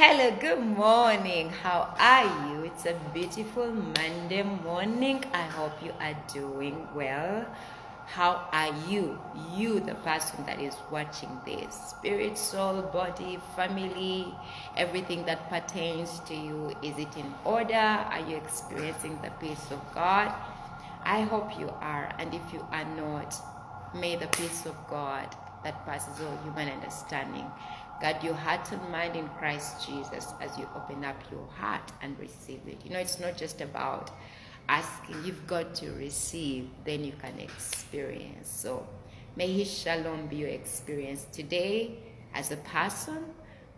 Hello, good morning. How are you? It's a beautiful Monday morning. I hope you are doing well. How are you? You, the person that is watching this. Spirit, soul, body, family, everything that pertains to you. Is it in order? Are you experiencing the peace of God? I hope you are. And if you are not, may the peace of God that passes all human understanding guard your heart and mind in Christ Jesus as you open up your heart and receive it. You know, it's not just about asking, you've got to receive, then you can experience. So may His shalom be your experience today as a person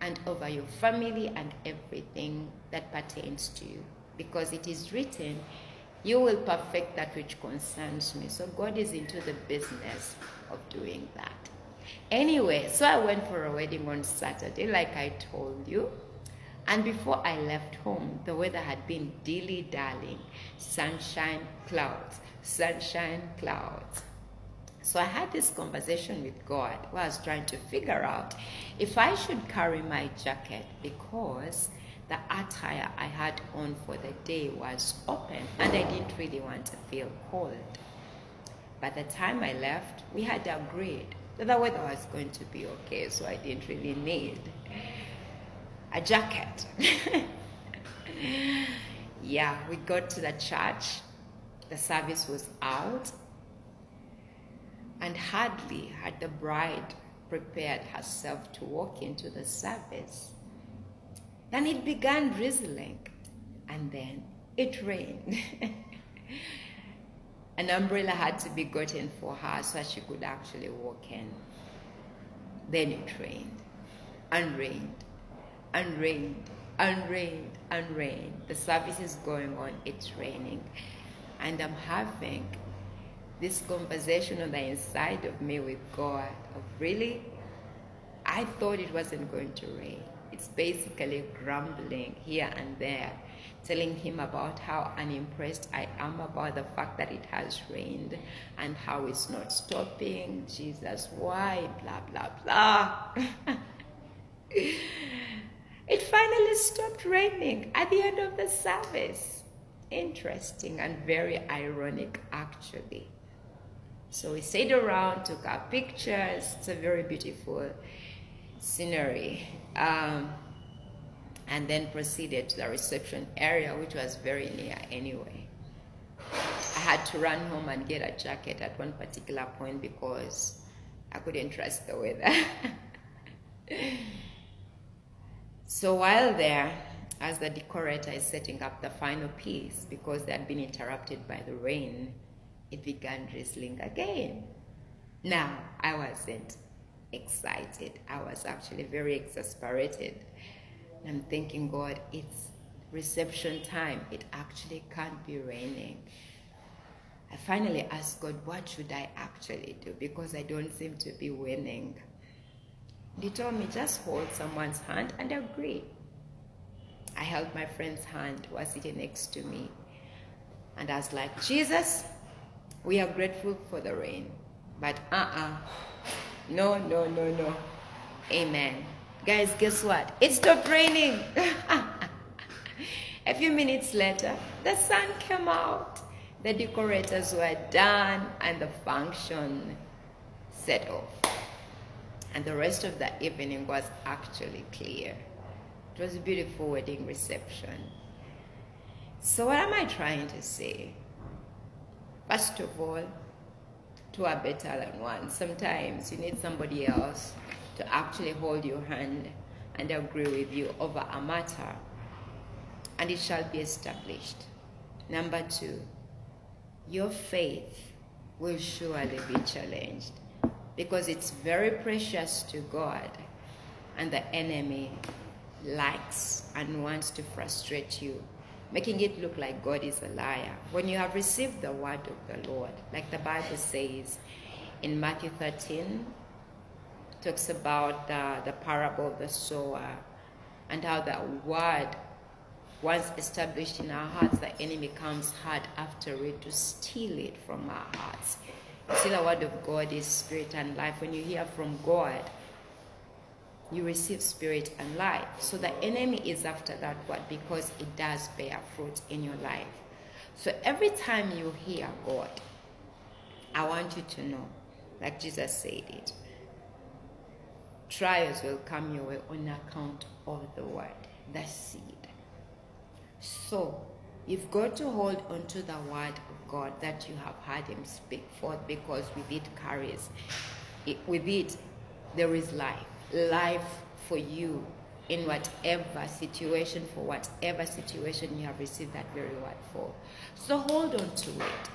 and over your family and everything that pertains to you. Because it is written, you will perfect that which concerns me. So God is into the business of doing that. Anyway, so I went for a wedding on Saturday, like I told you. And before I left home, the weather had been dilly dallying sunshine, clouds, sunshine, clouds. So I had this conversation with God where I was trying to figure out if I should carry my jacket because the attire I had on for the day was open and I didn't really want to feel cold. By the time I left, we had agreed the weather was going to be okay, so I didn't really need a jacket. yeah, we got to the church, the service was out, and hardly had the bride prepared herself to walk into the service. Then it began drizzling, and then it rained. an umbrella had to be gotten for her so she could actually walk in. Then it rained, and rained, and rained, and rained, and rained. The service is going on, it's raining. And I'm having this conversation on the inside of me with God of really, I thought it wasn't going to rain. It's basically grumbling here and there telling him about how unimpressed I am about the fact that it has rained and how it's not stopping. Jesus, why? Blah, blah, blah. it finally stopped raining at the end of the service. Interesting and very ironic, actually. So we stayed around, took our pictures. It's a very beautiful scenery. Um, and then proceeded to the reception area, which was very near anyway. I had to run home and get a jacket at one particular point because I couldn't trust the weather. so while there, as the decorator is setting up the final piece, because they had been interrupted by the rain, it began drizzling again. Now, I wasn't excited. I was actually very exasperated I'm thinking, God, it's reception time. It actually can't be raining. I finally asked God, what should I actually do? Because I don't seem to be winning. He told me, just hold someone's hand and agree. I held my friend's hand who was sitting next to me. And I was like, Jesus, we are grateful for the rain. But uh-uh. No, no, no, no. Amen. Guys, guess what? It stopped raining. A few minutes later, the sun came out. The decorators were done and the function set off. And the rest of the evening was actually clear. It was a beautiful wedding reception. So what am I trying to say? First of all, two are better than one. Sometimes you need somebody else to actually hold your hand and agree with you over a matter, and it shall be established. Number two, your faith will surely be challenged because it's very precious to God, and the enemy likes and wants to frustrate you, making it look like God is a liar. When you have received the word of the Lord, like the Bible says in Matthew 13, talks about the, the parable of the sower and how that word, once established in our hearts, the enemy comes hard after it to steal it from our hearts. See, the word of God is spirit and life. When you hear from God, you receive spirit and life. So the enemy is after that word because it does bear fruit in your life. So every time you hear God, I want you to know, like Jesus said it, trials will come your way on account of the word, the seed. So you've got to hold on to the word of God that you have heard him speak forth because with it carries, it, with it there is life life for you in whatever situation, for whatever situation you have received that very word for. So hold on to it.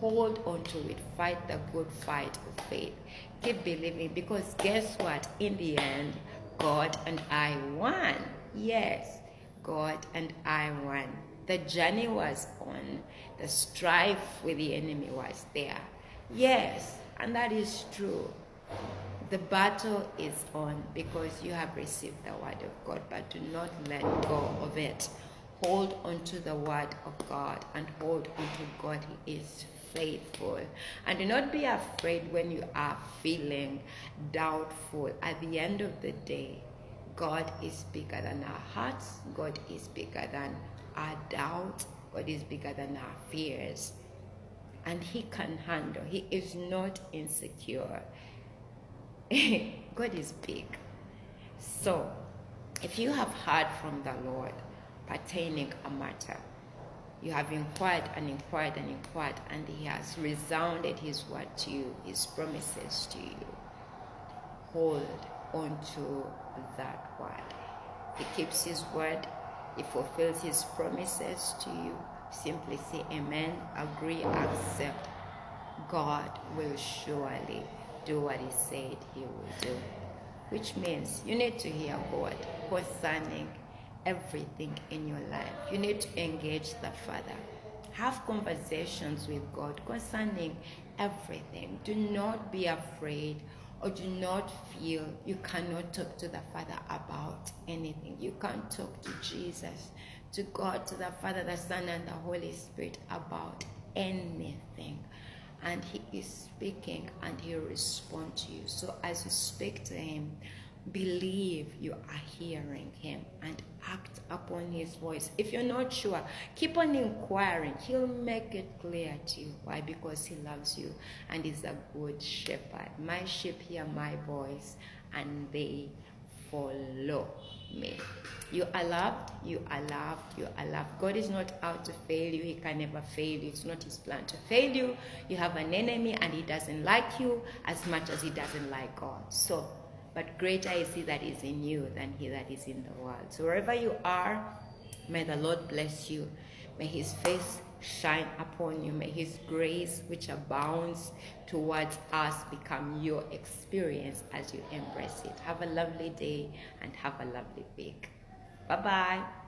Hold on to it. Fight the good fight of faith. Keep believing because guess what? In the end, God and I won. Yes, God and I won. The journey was on. The strife with the enemy was there. Yes, and that is true. The battle is on because you have received the word of God, but do not let go of it. Hold on to the word of God and hold on to God. He is faithful. And do not be afraid when you are feeling doubtful. At the end of the day, God is bigger than our hearts, God is bigger than our doubt, God is bigger than our fears. And He can handle, He is not insecure. God is big. So, if you have heard from the Lord pertaining a matter, you have inquired and inquired and inquired, and He has resounded His word to you, His promises to you. Hold on to that word. He keeps His word, He fulfills His promises to you. Simply say Amen, agree, accept. God will surely do what he said he will do. Which means you need to hear God concerning everything in your life. You need to engage the Father. Have conversations with God concerning everything. Do not be afraid or do not feel you cannot talk to the Father about anything. You can't talk to Jesus, to God, to the Father, the Son, and the Holy Spirit about anything and he is speaking and he'll respond to you. So as you speak to him, believe you are hearing him and act upon his voice. If you're not sure, keep on inquiring. He'll make it clear to you. Why? Because he loves you and is a good shepherd. My sheep hear my voice and they follow me. You are loved, you are loved, you are loved. God is not out to fail you, He can never fail you. It's not His plan to fail you. You have an enemy and He doesn't like you as much as He doesn't like God. So, but greater is He that is in you than He that is in the world. So, wherever you are, may the Lord bless you. May His face shine upon you. May His grace, which abounds towards us, become your experience as you embrace it. Have a lovely day and have a lovely week. Bye bye.